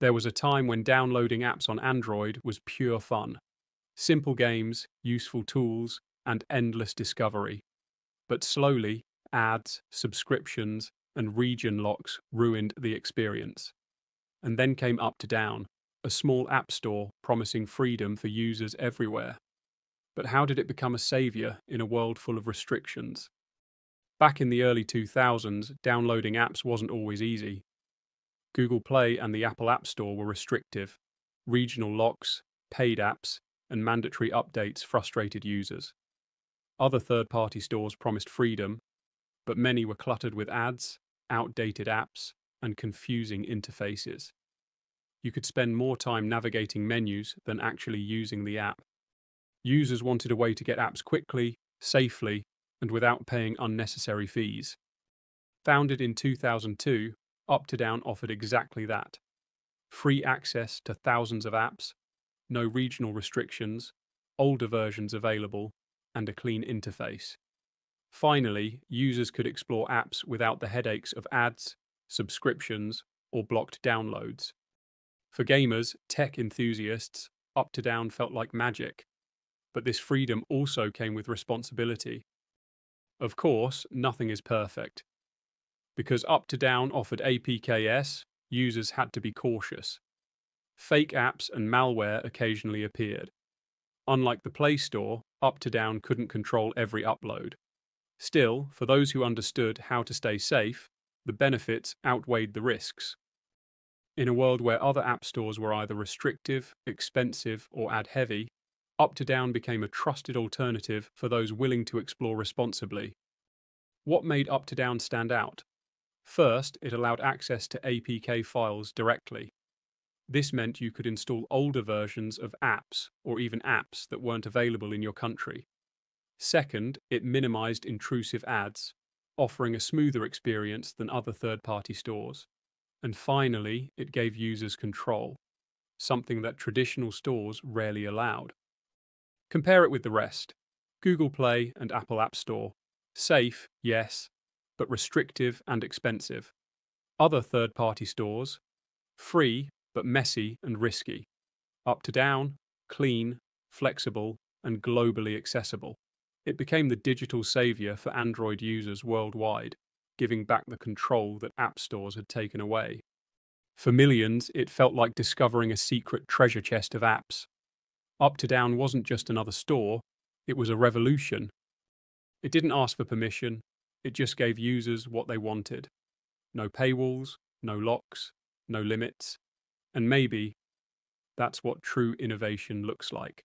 There was a time when downloading apps on Android was pure fun. Simple games, useful tools, and endless discovery. But slowly, ads, subscriptions, and region locks ruined the experience. And then came Uptodown, a small app store promising freedom for users everywhere. But how did it become a savior in a world full of restrictions? Back in the early 2000s, downloading apps wasn't always easy. Google Play and the Apple App Store were restrictive. Regional locks, paid apps, and mandatory updates frustrated users. Other third party stores promised freedom, but many were cluttered with ads, outdated apps, and confusing interfaces. You could spend more time navigating menus than actually using the app. Users wanted a way to get apps quickly, safely, and without paying unnecessary fees. Founded in 2002, Uptodown offered exactly that. Free access to thousands of apps, no regional restrictions, older versions available, and a clean interface. Finally, users could explore apps without the headaches of ads, subscriptions, or blocked downloads. For gamers, tech enthusiasts, Uptodown felt like magic, but this freedom also came with responsibility. Of course, nothing is perfect. Because Uptodown offered APKs, users had to be cautious. Fake apps and malware occasionally appeared. Unlike the Play Store, Uptodown couldn't control every upload. Still, for those who understood how to stay safe, the benefits outweighed the risks. In a world where other app stores were either restrictive, expensive, or ad heavy, Uptodown became a trusted alternative for those willing to explore responsibly. What made Uptodown stand out? First, it allowed access to APK files directly. This meant you could install older versions of apps or even apps that weren't available in your country. Second, it minimized intrusive ads, offering a smoother experience than other third party stores. And finally, it gave users control, something that traditional stores rarely allowed. Compare it with the rest Google Play and Apple App Store. Safe, yes, but restrictive and expensive. Other third party stores, free, but messy and risky. Uptodown, clean, flexible, and globally accessible. It became the digital savior for Android users worldwide, giving back the control that app stores had taken away. For millions, it felt like discovering a secret treasure chest of apps. Uptodown wasn't just another store, it was a revolution. It didn't ask for permission, it just gave users what they wanted. No paywalls, no locks, no limits, and maybe that's what true innovation looks like.